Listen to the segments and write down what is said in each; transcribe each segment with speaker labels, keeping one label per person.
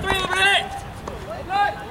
Speaker 1: three, Liberty!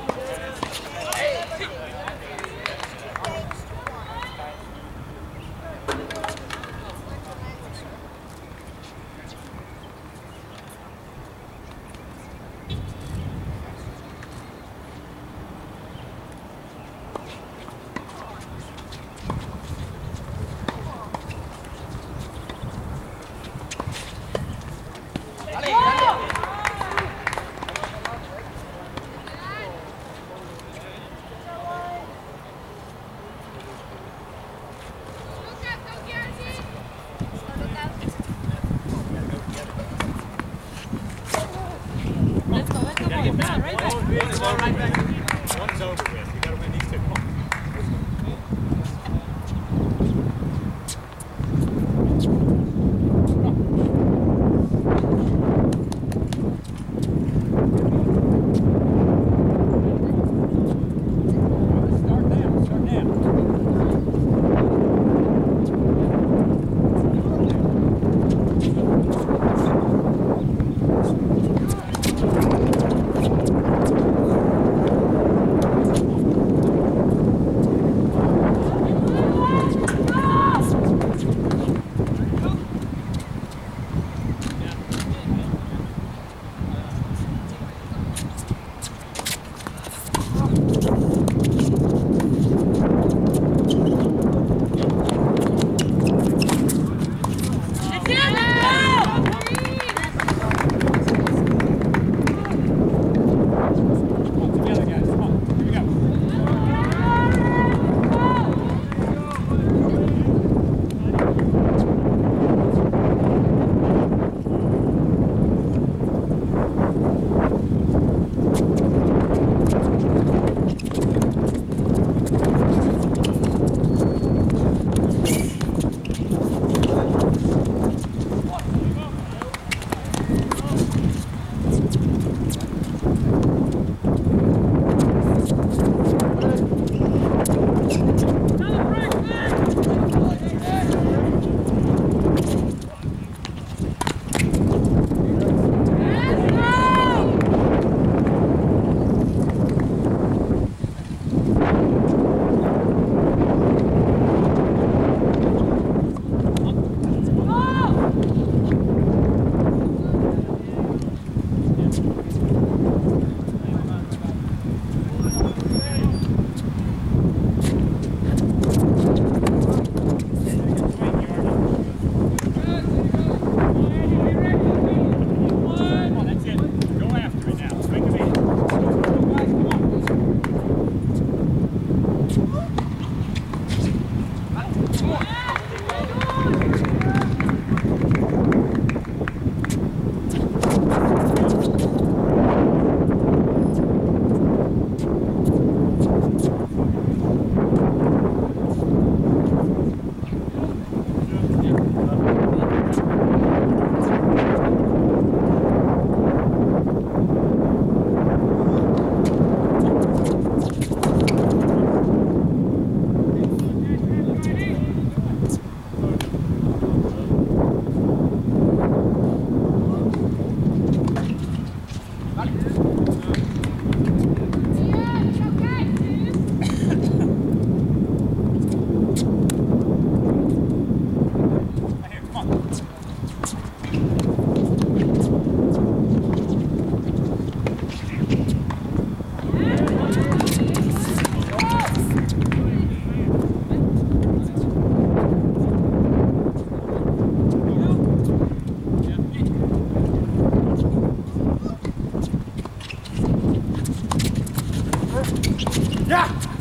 Speaker 1: Yeah!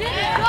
Speaker 1: Yeah.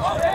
Speaker 1: 어.